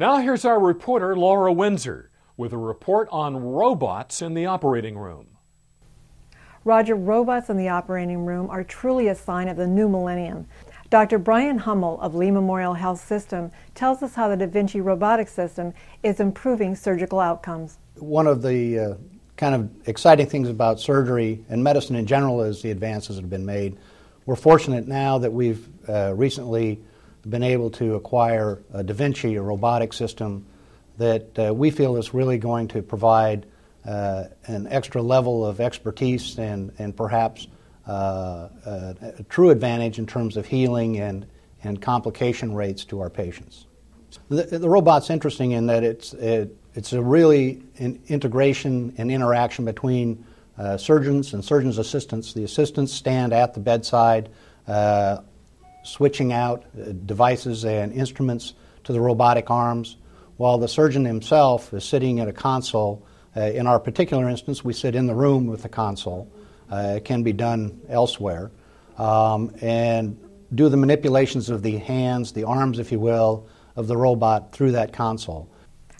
Now here's our reporter, Laura Windsor, with a report on robots in the operating room. Roger, robots in the operating room are truly a sign of the new millennium. Dr. Brian Hummel of Lee Memorial Health System tells us how the Da Vinci robotic system is improving surgical outcomes. One of the uh, kind of exciting things about surgery and medicine in general is the advances that have been made. We're fortunate now that we've uh, recently been able to acquire a Da Vinci, a robotic system that uh, we feel is really going to provide uh, an extra level of expertise and, and perhaps uh, a, a, true advantage in terms of healing and, and complication rates to our patients. The, the robot's interesting in that it's, it, it's a really integration and interaction between uh, surgeons and surgeons' assistants. The assistants stand at the bedside, uh, switching out uh, devices and instruments to the robotic arms, while the surgeon himself is sitting at a console. Uh, in our particular instance, we sit in the room with the console. Uh, it can be done elsewhere. Um, and do the manipulations of the hands, the arms, if you will, of the robot through that console.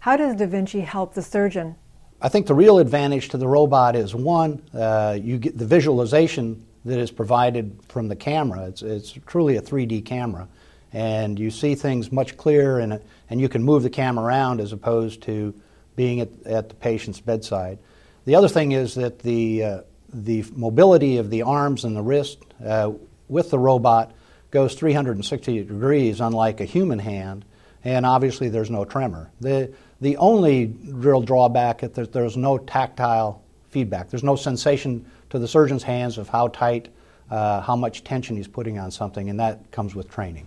How does Da Vinci help the surgeon? I think the real advantage to the robot is one, uh, you get the visualization that is provided from the camera. It's, it's truly a 3D camera, and you see things much clearer, and, and you can move the camera around as opposed to being at, at the patient's bedside. The other thing is that the, uh, the mobility of the arms and the wrist uh, with the robot goes 360 degrees, unlike a human hand, and obviously there's no tremor. The, the only real drawback is that there's no tactile feedback. There's no sensation to the surgeon's hands of how tight, uh, how much tension he's putting on something, and that comes with training.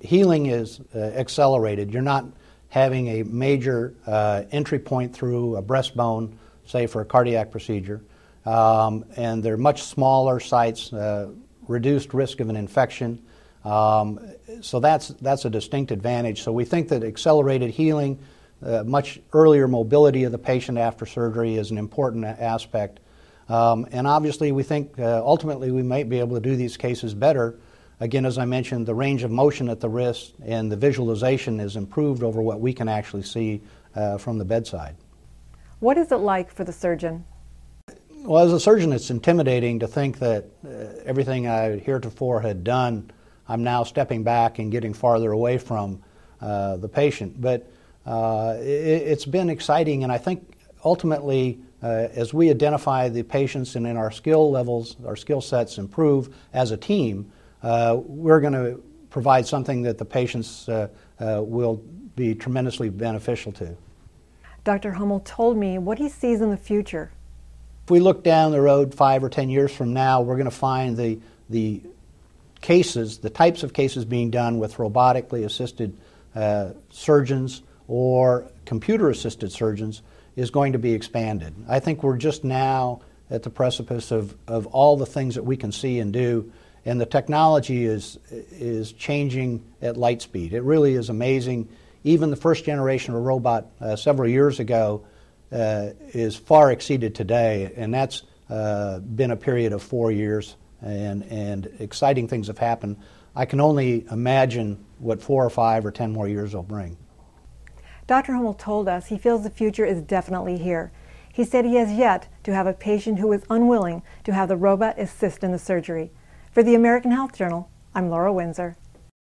Healing is uh, accelerated. You're not having a major uh, entry point through a breastbone, say for a cardiac procedure, um, and they're much smaller sites, uh, reduced risk of an infection. Um, so that's that's a distinct advantage. So we think that accelerated healing, uh, much earlier mobility of the patient after surgery is an important aspect um, and obviously, we think uh, ultimately we might be able to do these cases better. Again, as I mentioned, the range of motion at the wrist and the visualization is improved over what we can actually see uh, from the bedside. What is it like for the surgeon? Well, as a surgeon, it's intimidating to think that uh, everything I heretofore had done, I'm now stepping back and getting farther away from uh, the patient. But uh, it, has been exciting, and I think ultimately uh, as we identify the patients and in our skill levels, our skill sets improve as a team, uh, we're going to provide something that the patients uh, uh, will be tremendously beneficial to. Dr. Hummel told me what he sees in the future. If we look down the road five or ten years from now, we're going to find the, the cases, the types of cases being done with robotically assisted uh, surgeons or computer assisted surgeons is going to be expanded. I think we're just now at the precipice of, of all the things that we can see and do, and the technology is, is changing at light speed. It really is amazing. Even the first generation of a robot uh, several years ago uh, is far exceeded today, and that's uh, been a period of four years, and, and exciting things have happened. I can only imagine what four or five or ten more years will bring. Dr. Hummel told us he feels the future is definitely here. He said he has yet to have a patient who is unwilling to have the robot assist in the surgery. For the American Health Journal, I'm Laura Windsor.